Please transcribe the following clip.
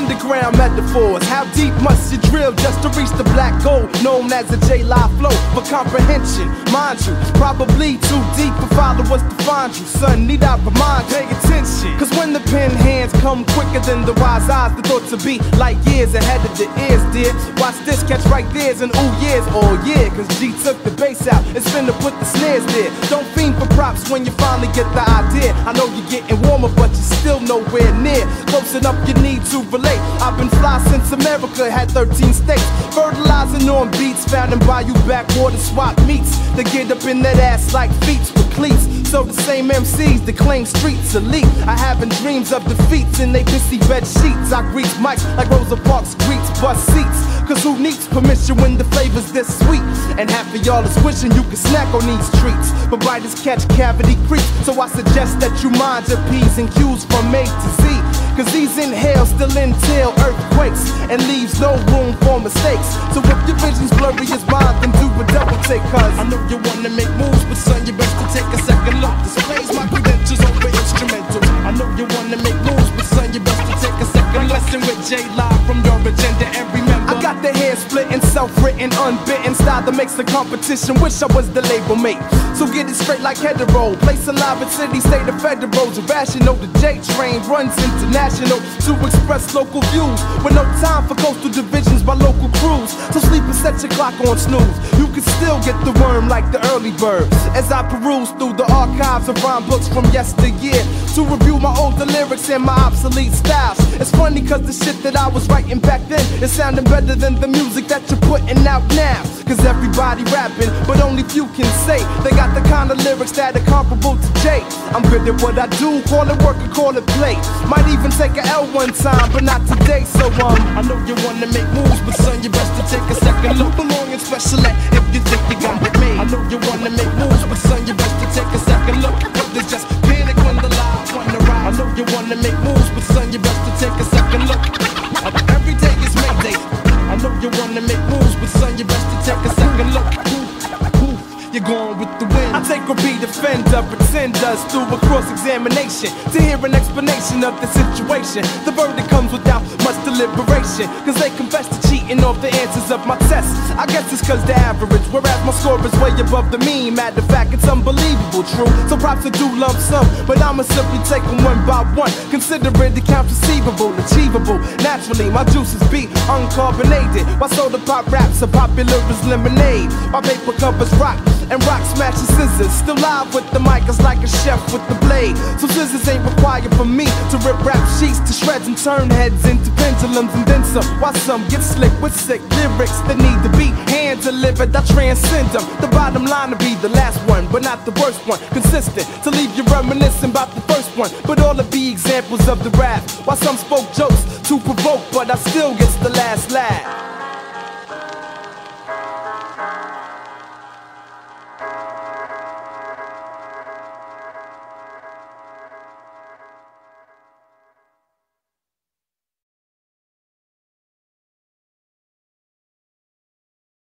underground metaphors. How deep must you drill just to reach the black gold known as a J-Live flow? For comprehension, mind you, probably too deep for followers to find you. Son, need I remind, pay attention. Cause when the pen hands come quicker than the wise eyes, the thought to be like years ahead of the ears, dear. Watch this catch right there's and ooh years, oh yeah. Cause G took the bass out, it's finna put the snares there. Don't fiend for props when you finally get the idea. I know you're getting warmer, but you're still nowhere near. Close enough you need to relate. I've been fly since America had 13 states. Fertilizing on beats, found in bayou backwater swap meets. They get up in that ass like feet with cleats. So the same MCs that claim streets elite. I having dreams of defeats in they pissy bed sheets. I grease mics like Rosa Parks greets bus seats. Cause who needs permission when the flavor's this sweet? And half of y'all is wishing you could snack on these treats. But writers catch cavity creeps. So I suggest that you mind your P's and Q's from A to Z. Cause these inhales still entail earthquakes and leaves no room for mistakes. So if your vision's blurry as mine, then do a double take. Cause I know you wanna make moves, but son, you best to take a second hair splitting, self-written, unbitten style that makes the competition wish I was the label mate. So get it straight like hetero. Place alive in city, state of federals. Irrational, the J train runs international to express local views. With no time for coastal divisions by local crews. So sleep and set your clock on snooze. You can still get the worm like the early birds. As I peruse through the archives of rhyme books from yesteryear to review my older lyrics and my obsolete styles. It's funny cause the shit that I was writing back then is sounding better than the music that you're putting out now. Cause everybody rapping, but only few can say they got the kind of lyrics that are comparable to Jay. I'm good at what I do, call it work or call it play. Might even take a L one time, but not today. So um, I know you wanna make moves, but son, you best to take a second look. Special ed if you think you got it made. I know you wanna make moves, but son, you You're going with the wind. I take repeat offender, pretenders through a cross examination to hear an explanation of the situation. The verdict comes without much deliberation, cause they confess to cheating off the answers of my tests. I guess it's cause the average, whereas my score is way above the mean. Matter of fact, it's unbelievable, true. So props to do lump sum, but I'ma simply take them one by one. Consider it accounts receivable, achievable. Naturally, my juices be uncarbonated. While soda pop raps are popular as lemonade. My paper covers rock and rock smashes scissors. Still live with the mic, it's like a chef with the blade. So scissors ain't required for me to rip rap sheets to shreds and turn heads into pendulums and then some. Why some get slick with sick lyrics that need to be hand delivered, I transcend them. The bottom line to be the last one, but not the worst one. Consistent to leave you reminiscing about the first one, but all of the examples of the rap. Why some spoke jokes to provoke, but I still gets the last laugh.